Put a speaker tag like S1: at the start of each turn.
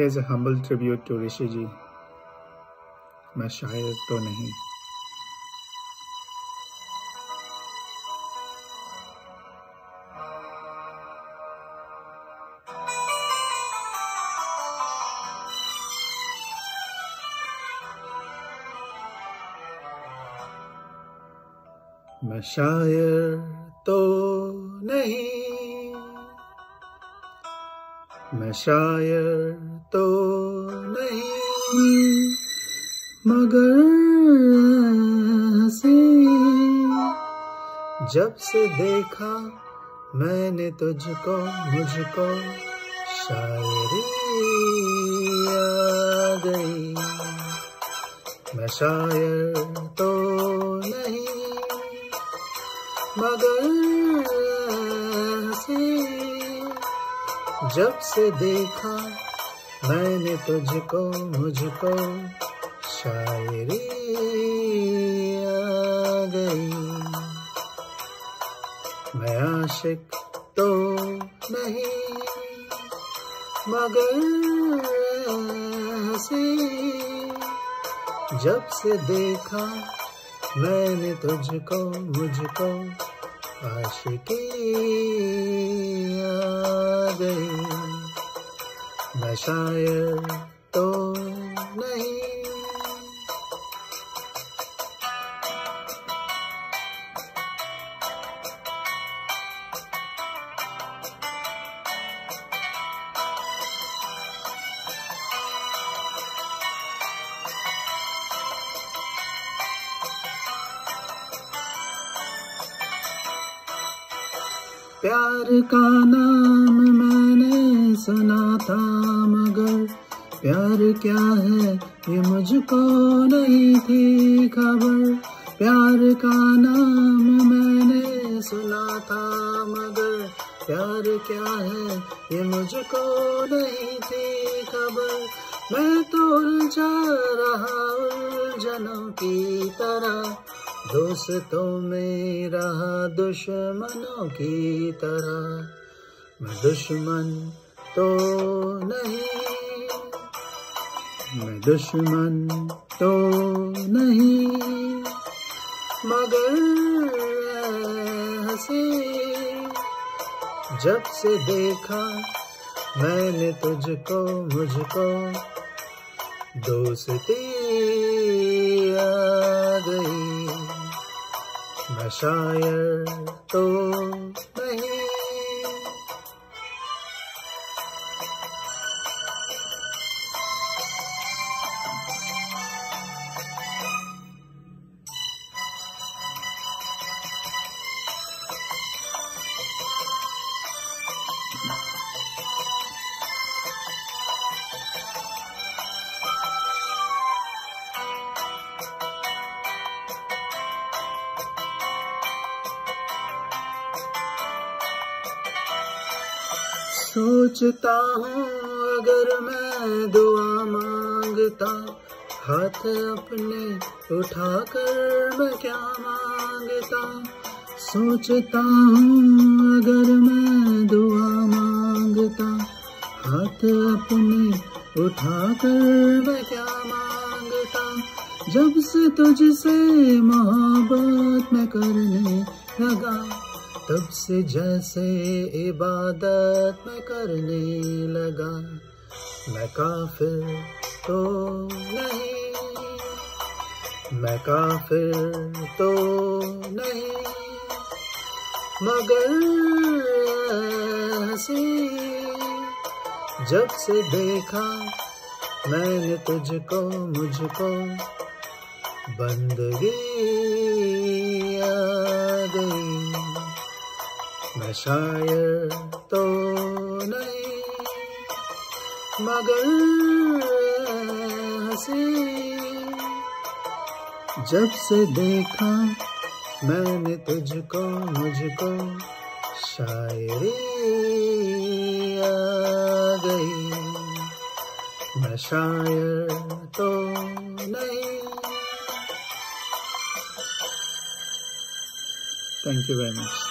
S1: As a humble tribute to Rishi ji मैं शायर तो नहीं। मैं शायर तो नहीं। मैं शायर तो नहीं, मगर से जब से देखा मैंने तुझको, मुझको, शायरी आ गई। मैं शायर तो नहीं, मगर से जब से देखा मैंने तुझको, मुझको, शायरी आ गई। मैं आशिक तो नहीं, मगर से जब से देखा मैंने तुझको, मुझको आशिकी आ गई। मैं शायर तो प्यार का नाम मैंने सुना था, मगर प्यार क्या है ये मुझको नहीं थी खबर। प्यार का नाम मैंने सुना था, मगर प्यार क्या है ये मुझको नहीं थी खबर। मैं तो उलझा रहा उलझनों की तरह दोस्तों में रहा दुश्मनों की तरह। मैं दुश्मन तो नहीं। मैं दुश्मन तो नहीं। मगर हँसी। जब से देखा मैंने तुझको, मुझको, दोस्ती आ गई। मैं शायर तो नहीं सोचता हूँ, अगर मैं दुआ माँगता, हाथ अपने उठाकर मैं क्या माँगता? सोचता हूँ, अगर मैं दुआ माँगता, हाथ अपने उठाकर मैं क्या माँगता? जब से तुझसे मोहब्बत मैं करने लगा तब से जैसे इबादत मैं करने लगा। मैं काफिर तो नहीं। मैं काफिर तो नहीं। मगर हँसी जब से देखा मैंने तुझको मुझको बंदगी आ गई। शायर तो नहीं, मगर हँसी। जब से देखा मैंने तुझको, मुझको, शायरी आ गई। मैं शायर तो नहीं। Thank you very much